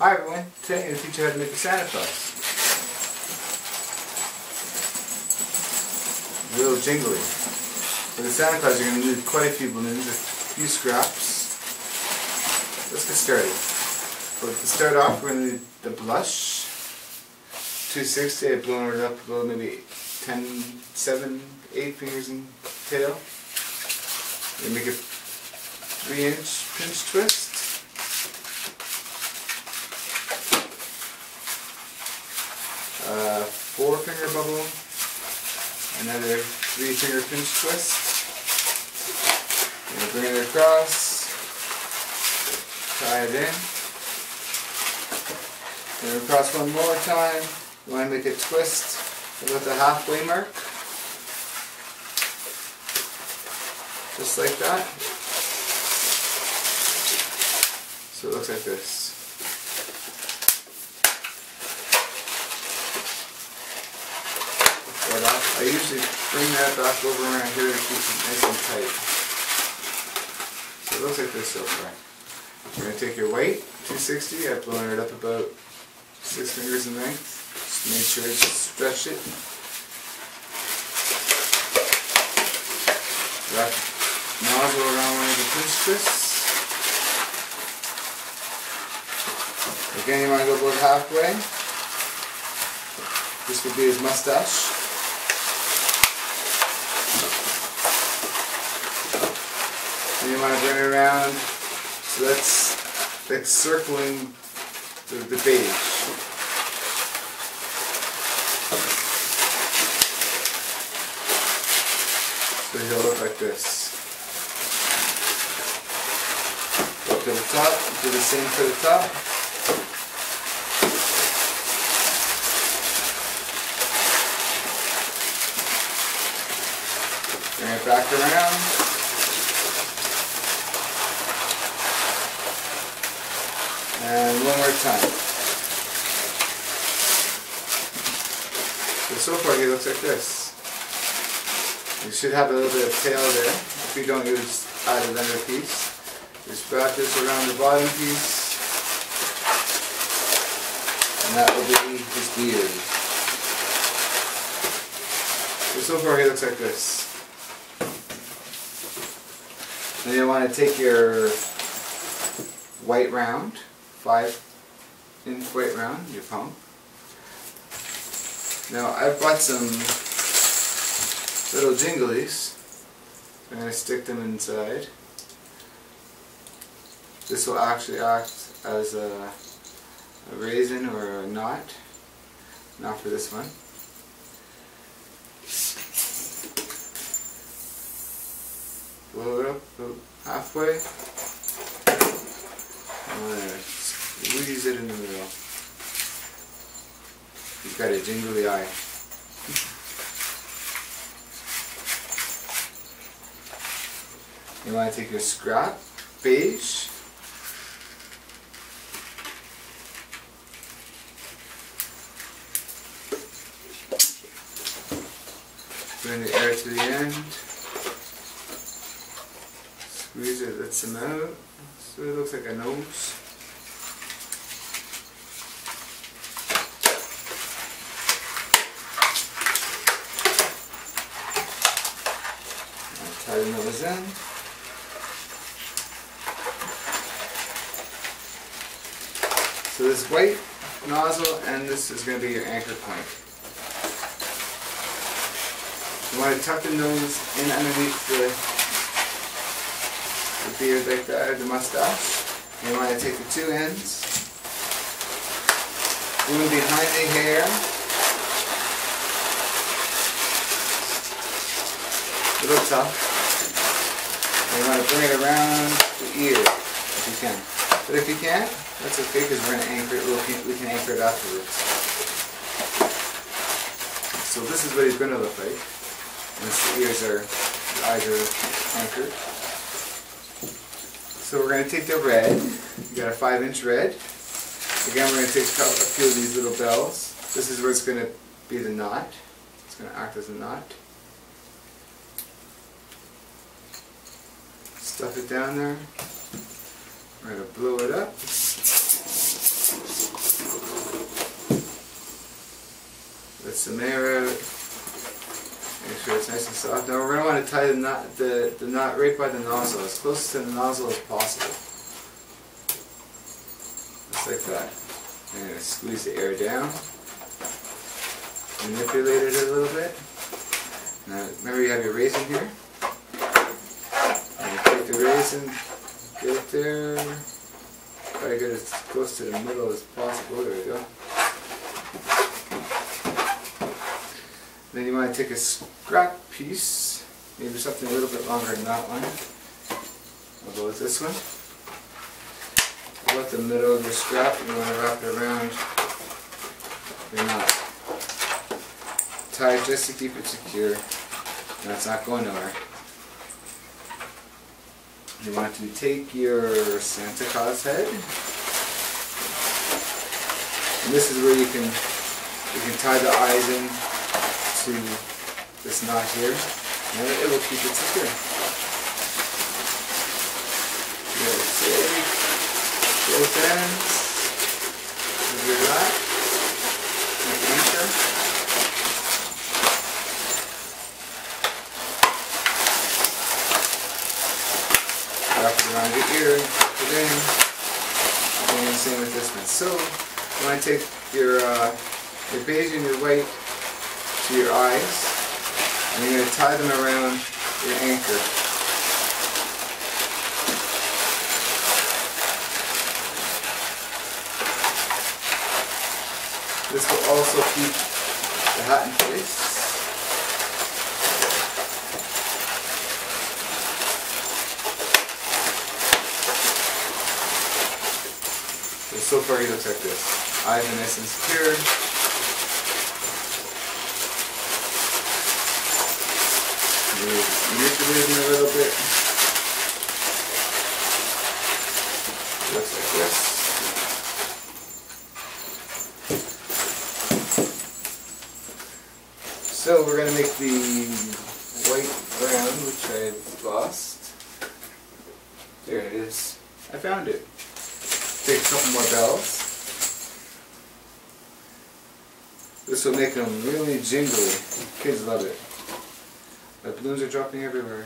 Hi everyone, today I'm going to teach you how to make a Santa Claus. A little jingly. For the Santa Claus you're going to need quite a few balloons, a few scraps. Let's get started. So to start off we're going to need the blush. 260, I've blown it up a little, maybe 10, 7, 8 fingers in tail. You make a 3 inch pinch twist. Uh, four finger bubble, another three finger pinch twist. Bring it across, tie it in. Bring it across one more time. You want to make a twist about the halfway mark. Just like that. So it looks like this. I usually bring that back over around here to keep it nice and tight. So it looks like this so far. You're going to take your weight, 260, I've blown it up about 6 fingers in length. Just make sure to stretch it. Wrap nozzle around one of the pinch twists. Again, you want to go about halfway. This would be his mustache. And you want to bring it around so that's like circling the, the beige. So he'll look like this. Go to the top, do the same for the top. Bring it back around. And one more time. So, so far he looks like this. You should have a little bit of tail there. If you don't use add another piece. Just wrap this around the bottom piece. And that will be his beard. So, so far he looks like this. Then you want to take your white round five inch weight round, your pump. Now I've bought some little jinglies. I'm going to stick them inside. This will actually act as a, a raisin or a knot. Not for this one. Blow it up halfway. Squeeze it in the middle. He's got a jingly eye. You want to take your scrap, beige, bring the air to the end, squeeze it, let some out, so it looks like a nose. In. So this white nozzle and this is going to be your anchor point. You want to tuck the nose in underneath the, the beard like that, or the mustache. You want to take the two ends, one behind the hair, it looks tough. You want to bring it around the ear if you can. But if you can't, that's okay because we're going to anchor it, we can anchor it afterwards. So this is what he's going to look like. Once the ears are, the eyes are anchored. So we're going to take the red. You got a 5 inch red. Again, we're going to take a few of these little bells. This is where it's going to be the knot. It's going to act as a knot. Stuff it down there. We're going to blow it up. Let some air out. Make sure it's nice and soft. Now we're going to want to tie the knot, the, the knot right by the nozzle, as close to the nozzle as possible. Just like that. And squeeze the air down. Manipulate it a little bit. Now remember you have your raisin here. Raisin, get there. Try to get as close to the middle as possible. There we go. Then you want to take a scrap piece, maybe something a little bit longer than that one. I'll go with this one. About the middle of your scrap, you want to wrap it around your knot. Tie it just to keep it secure. That's not going nowhere. You want to take your Santa Claus head. And this is where you can you can tie the eyes in to this knot here, and it will keep it secure. Both ends. Of your lap. Like anchor. Wrap it around your ear. Put it in. And the same with this one. So, you want to take your uh, your beige and your white to your eyes, and you're going to tie them around your anchor. This will also keep the hat in place. So far he looks like this. Eyes are nice and secured. manipulate them a little bit. Looks like this. So we're going to make the white brown, which I lost. There it is. I found it. Take a couple more bells. This will make them really jingly. Kids love it. The balloons are dropping everywhere.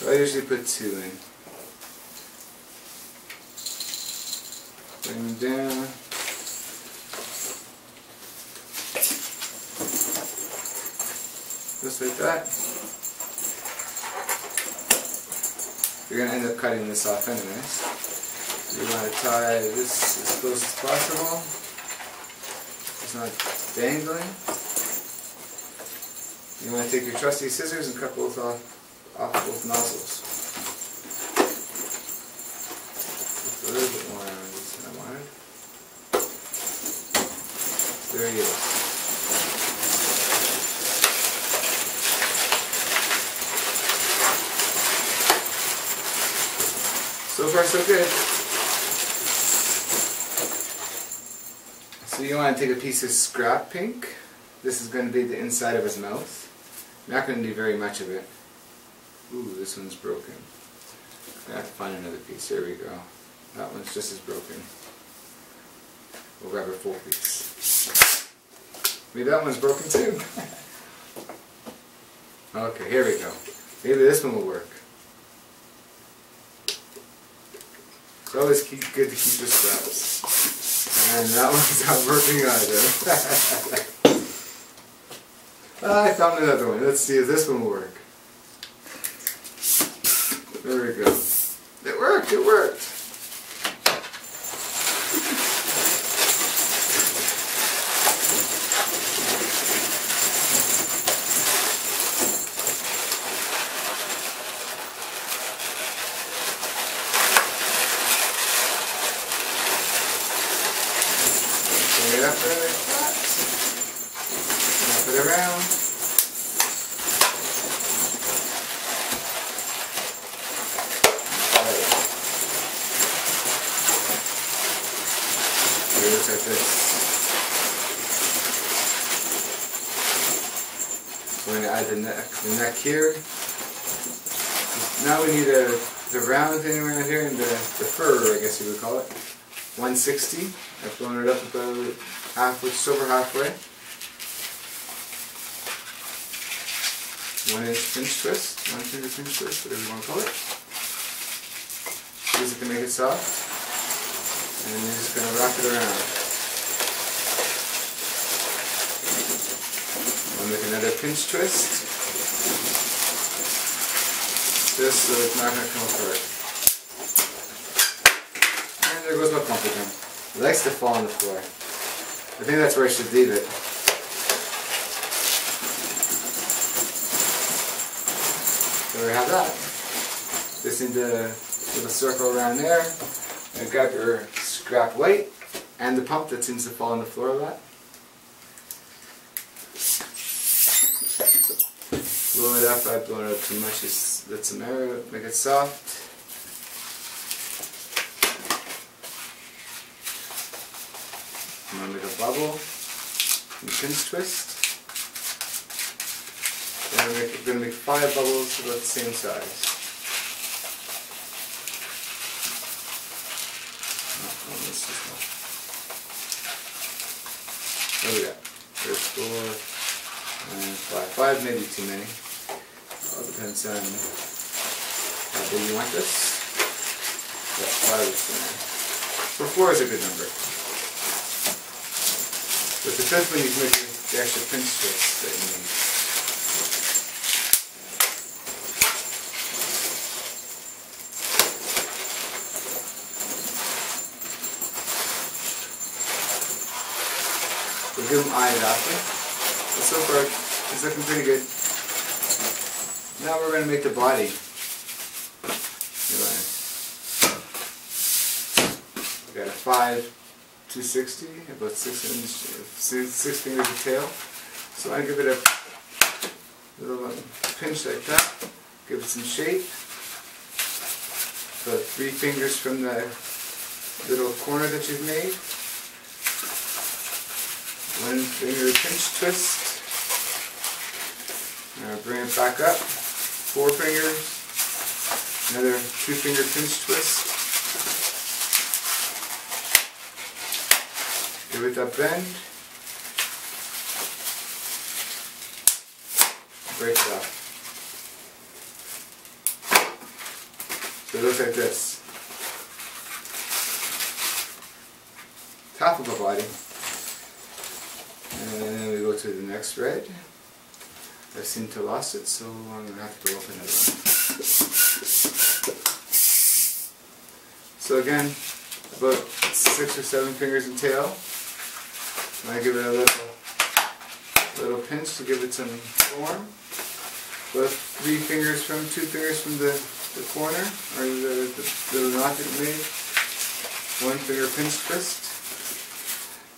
So I usually put two in. Bring them down. Just like that. You're going to end up cutting this off anyways. You want to tie this as close as possible. It's not dangling. You want to take your trusty scissors and cut both off, off both nozzles. Just a little bit more on this. There you go. Far so good. So you want to take a piece of scrap pink. This is going to be the inside of his mouth. Not going to do very much of it. Ooh, this one's broken. I have to find another piece. There we go. That one's just as broken. We'll grab a full piece. Maybe that one's broken too. okay, here we go. Maybe this one will work. It's always keep, good to keep the scraps. And that one's not working either. I found another one. Let's see if this one will work. There we go. It worked, it worked. Bring it up really flat. Wrap it around. like this. We're going to add the neck, the neck here. Now we need a, the round thing around here and the, the fur, I guess you would call it. 160 I've blown it up about halfway, just over halfway. One inch pinch twist, one finger pinch twist, whatever you want to call it. Use it to make it soft. And you're just going to wrap it around. Make another pinch twist. Just so it's not going to come apart. And there goes my pumpkin. It likes to fall on the floor. I think that's where I should leave it. There we have that. Just to put a circle around there and grab your scrap weight and the pump that seems to fall on the floor a lot. Blow it up, I blow it up too much, just let some air, make it soft. I'm gonna make a bubble, pinch twist. We're, going to make five bubbles about the same size. There we go. There's four and five. Five may be too many. Depends on how big you want this. But is too many. So four is a good number. But the fifth one you make the actual pinch twist that you need. We'll give them eyes after. So far, it's looking pretty good. Now we're going to make the body. We got a 5 260, about 6 inch, six, six fingers of tail. So I give it a little uh, pinch like that, give it some shape. About three fingers from the little corner that you've made. One finger pinch twist. Now bring it back up. Four fingers. Another two finger pinch twist. Give it that bend. Break it up. So it looks like this. Top of the body. And then we go to the next red. I seem to lost it, so I'm going to have to open it one. So again, about six or seven fingers and tail. And I give it a little, little pinch to give it some form. About three fingers from, two fingers from the, the corner, or the, the little knot that made. One finger pinch twist.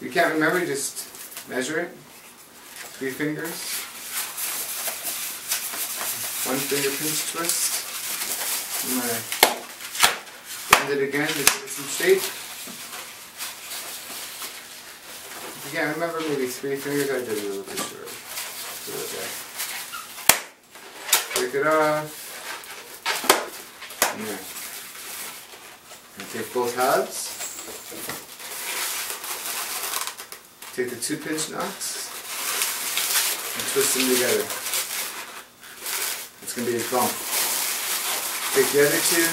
If you can't remember, just measure it. Three fingers. One finger pinch twist. I'm going to bend it again to give it some shape. Again, remember, maybe three fingers, I did a little bit short. So, okay. Take it off. And. And take both halves. Take the two pinch knots and twist them together. It's going to be a bump. Take the other two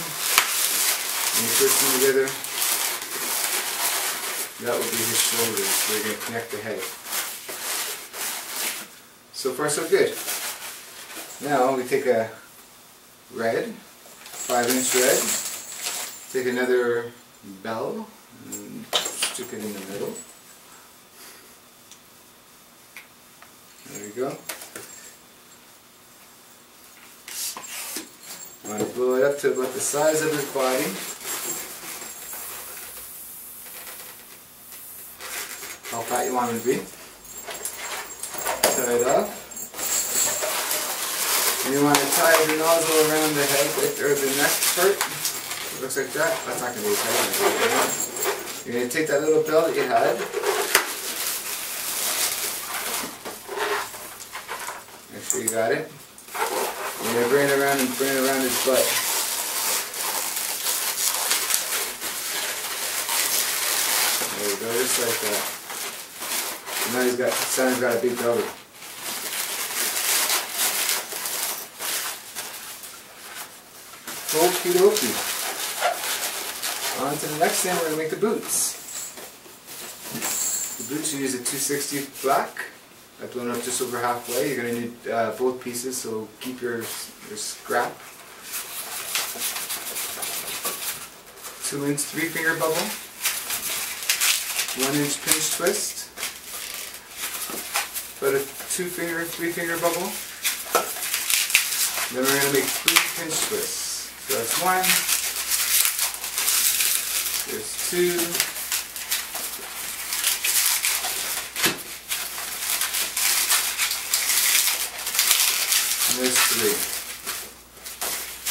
and you twist them together. That will be his shoulders. You're going to connect the head. So far so good. Now we take a red, 5 inch red, take another bell and stick it in the middle. There you go. I'm going to blow it up to about the size of his body. How fat you want it to be. Tie it up. And you want to tie the nozzle around the head, or the neck part. Looks like that. That's not going to be tight. You're going to take that little bell that you had. Make sure you got it. To bring it around and it around his butt. There we go. Just like that. And now he's got, Santa's got a big belly. Okie dokie. On to the next thing, we're going to make the boots. The boots, you use a 260 black. I've blown up just over halfway. You're going to need uh, both pieces, so keep your, your scrap. Two inch three finger bubble. One inch pinch twist. About a two finger, three finger bubble. Then we're going to make three pinch twists. So that's one. There's two. There's three.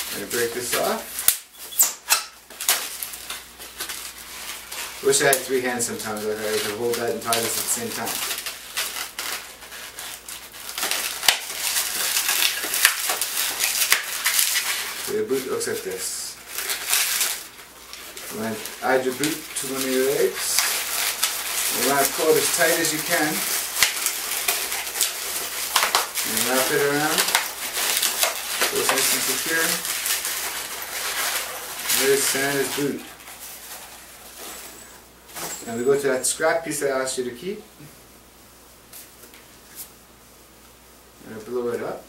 I'm going to break this off. Wish I had three hands sometimes. I could hold that and tie this at the same time. the boot looks like this. To add your boot to one of your legs. You want to pull it as tight as you can. And wrap it around. So nice and secure. There's Santa's boot. And we go to that scrap piece I asked you to keep. And blow it up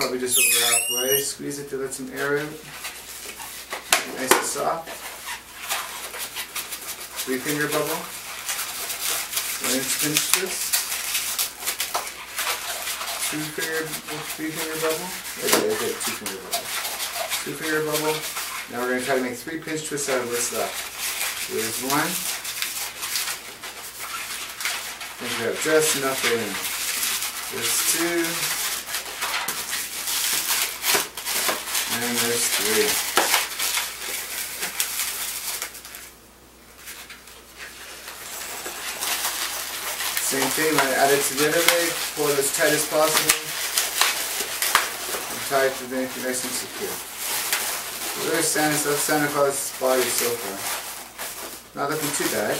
probably just over halfway. Squeeze it to let some air in. Nice and soft. Three finger bubble. One inch pinch twist. Two finger, three finger bubble. Okay, okay, two finger bubble. Two finger bubble. Now we're going to try to make three pinch twists out of this left. There's one. We have just enough in. There's two. And there's three. Same thing, I add it to the leg, pull it as tight as possible, and tie it to make it nice and secure. So there's Santa, Santa Claus' body so far. Not looking too bad.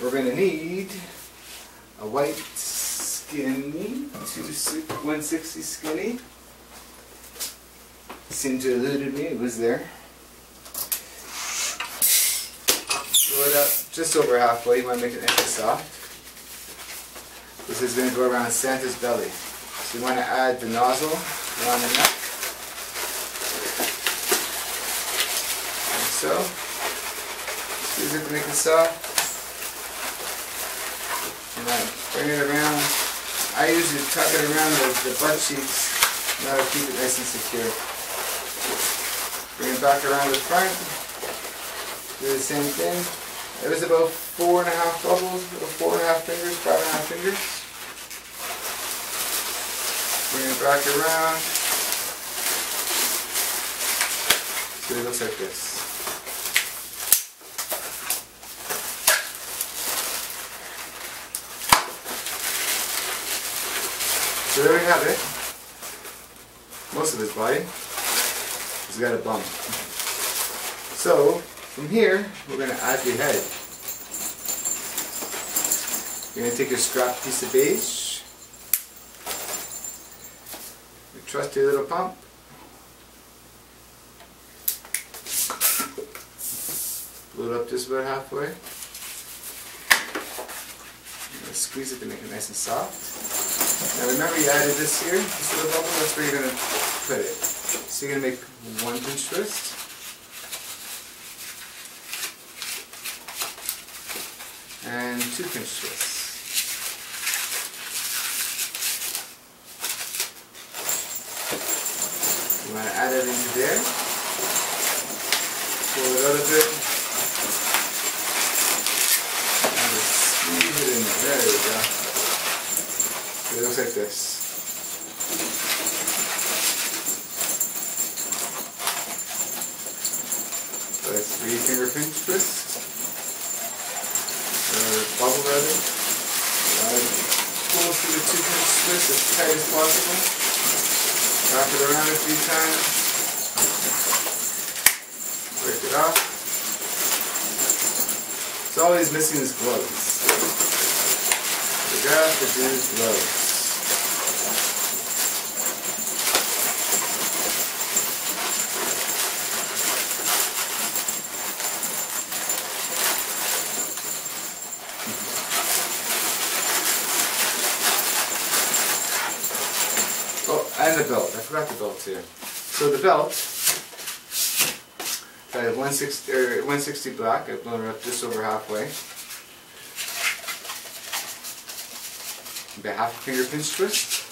We're going to need a white skinny, 160 skinny seemed to eluded me. It was there. Blow it up just over halfway. You want to make it extra soft. This is going to go around Santa's belly. So you want to add the nozzle around the neck. Like so. Squeeze it to make it soft. And then bring it around. I usually tuck it around the, the butt cheeks. That'll keep it nice and secure. Bring it back around the front. Do the same thing. It was about four and a half bubbles, four and a half fingers, five and a half fingers. Bring it back around. So it looks like this. So there we have it. Most of his body. He's got a bump. So, from here, we're going to add the head. You're going to take your scrap piece of beige, your trusty little pump, blow it up just about halfway, squeeze it to make it nice and soft. Now remember you added this here, this little bubble, that's where you're going to put it. So you're going to make one pinch twist. And two pinch twists. You want to add it into there. Pull it out a bit. it around a few times. Break it off. It's always missing is gloves. The to do his gloves. Belt. I forgot the belt too. So the belt, I have 160, er, 160 black. I've blown it up just over halfway. About half a finger pinch twist.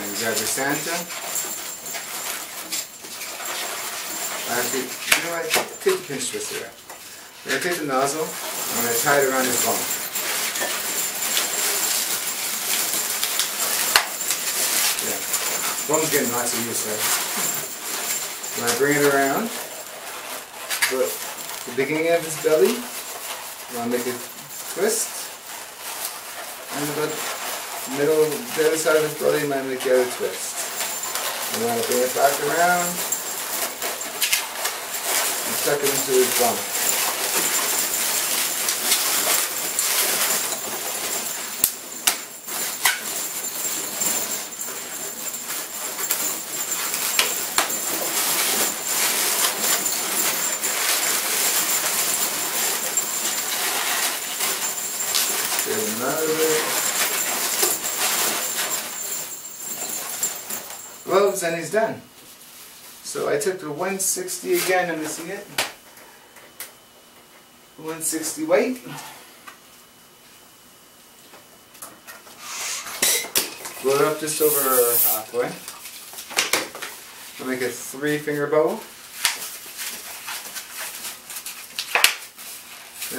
And grab your Santa. Actually, you know what? Take the pinch twist there. I'm going to take the nozzle. I'm going to tie it around his bum. Bum's getting lots of use there. Eh? When I bring it around, put the beginning of his belly, want to make it twist. And about the middle, the other side of his belly, you might make the other twist. And want to bring it back around and tuck it into his bum. Gloves and he's done. So I took the 160 again, I'm missing it. 160 weight. Blow it up just over halfway. I'll make a three finger bow.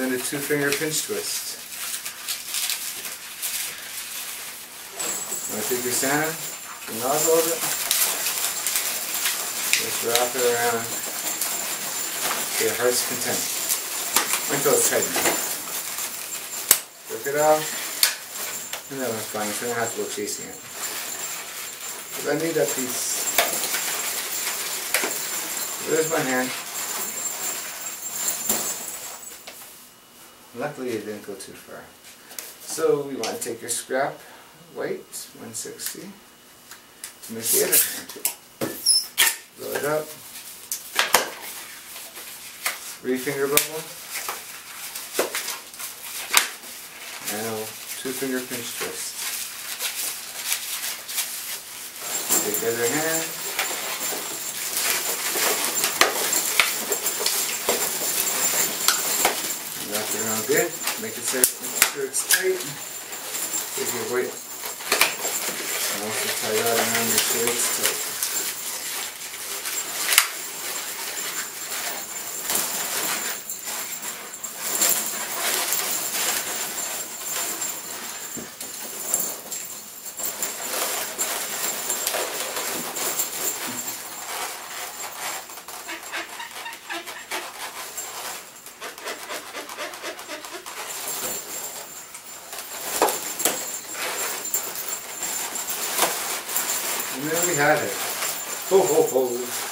And a two finger pinch twist. Take your Santa, the nozzle of it, just wrap it around to your heart's content. Until it's tight enough. Work it off, and then it's fine, so I don't have to go chasing it. But I need that piece. There's my hand. Luckily it didn't go too far. So we want to take your scrap weight, 160, to make the other hand too. Blow it up. Three finger bubble. A two finger pinch twist. Take the other hand. Wrap it around good. Make it sure, it's tight. Take your weight. And also tie that around your sure it's tight. And there we have it. Ho ho ho.